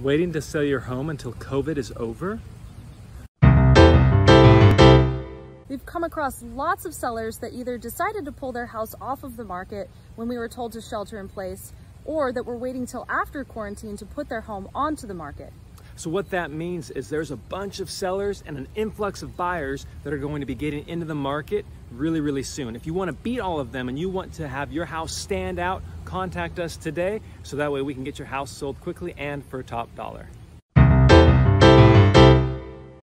Waiting to sell your home until COVID is over? We've come across lots of sellers that either decided to pull their house off of the market when we were told to shelter in place, or that were waiting till after quarantine to put their home onto the market. So what that means is there's a bunch of sellers and an influx of buyers that are going to be getting into the market really, really soon. If you want to beat all of them and you want to have your house stand out, contact us today so that way we can get your house sold quickly and for top dollar.